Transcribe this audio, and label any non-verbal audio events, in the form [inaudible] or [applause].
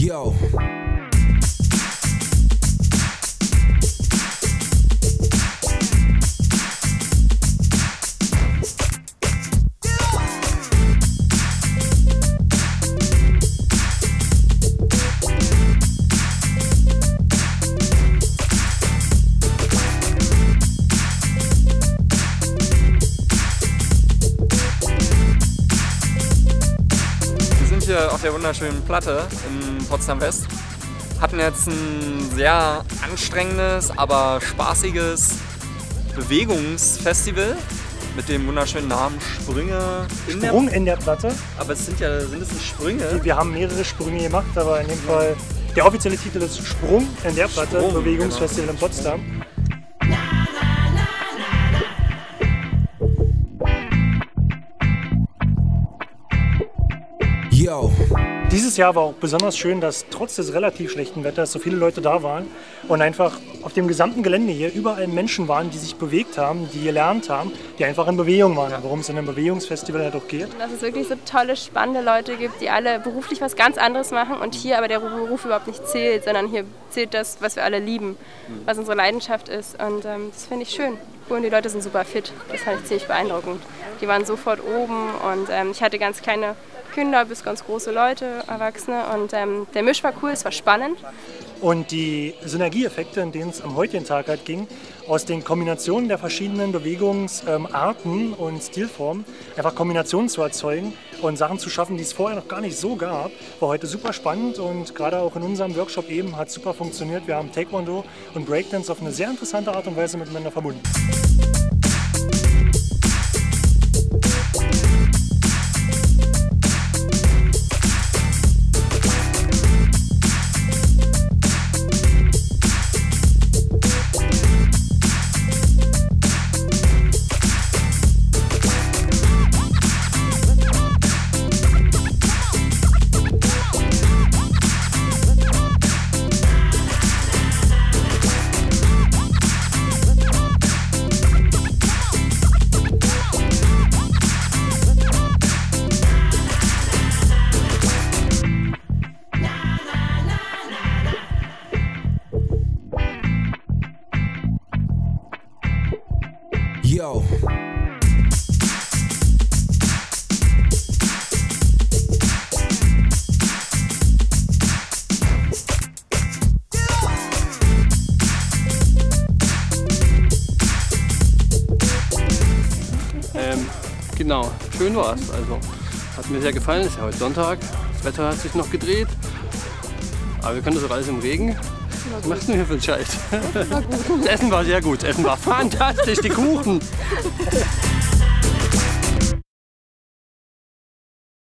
Yo. Hier auf der wunderschönen Platte in Potsdam West. Hatten jetzt ein sehr anstrengendes, aber spaßiges Bewegungsfestival mit dem wunderschönen Namen Sprünge in Sprung in der Platte. der. Aber es sind ja sind es nicht Sprünge. Wir haben mehrere Sprünge gemacht, aber in dem Fall der offizielle Titel ist Sprung in der Platte, Sprung, Bewegungsfestival in Potsdam. Yo. Dieses Jahr war auch besonders schön, dass trotz des relativ schlechten Wetters so viele Leute da waren und einfach auf dem gesamten Gelände hier überall Menschen waren, die sich bewegt haben, die gelernt haben, die einfach in Bewegung waren, worum es in einem Bewegungsfestival halt auch geht. Dass es wirklich so tolle, spannende Leute gibt, die alle beruflich was ganz anderes machen und hier aber der Beruf überhaupt nicht zählt, sondern hier zählt das, was wir alle lieben, was unsere Leidenschaft ist. Und ähm, das finde ich schön. Und die Leute sind super fit. Das fand ich ziemlich beeindruckend. Die waren sofort oben und ähm, ich hatte ganz kleine Kinder bis ganz große Leute, Erwachsene. Und ähm, der Misch war cool, es war spannend. Und die Synergieeffekte, in denen es am heutigen Tag halt ging, aus den Kombinationen der verschiedenen Bewegungsarten und Stilformen, einfach Kombinationen zu erzeugen und Sachen zu schaffen, die es vorher noch gar nicht so gab, war heute super spannend und gerade auch in unserem Workshop eben hat super funktioniert. Wir haben Taekwondo und Breakdance auf eine sehr interessante Art und Weise miteinander verbunden. Yo. Ähm, genau, schön war's. Also hat mir sehr gefallen. Es ist ja heute Sonntag. Das Wetter hat sich noch gedreht. Aber wir können das auch alles im Regen. Was machst du hier für einen Scheiß? Das Essen war sehr gut. Das Essen war fantastisch. Die Kuchen. [laughs]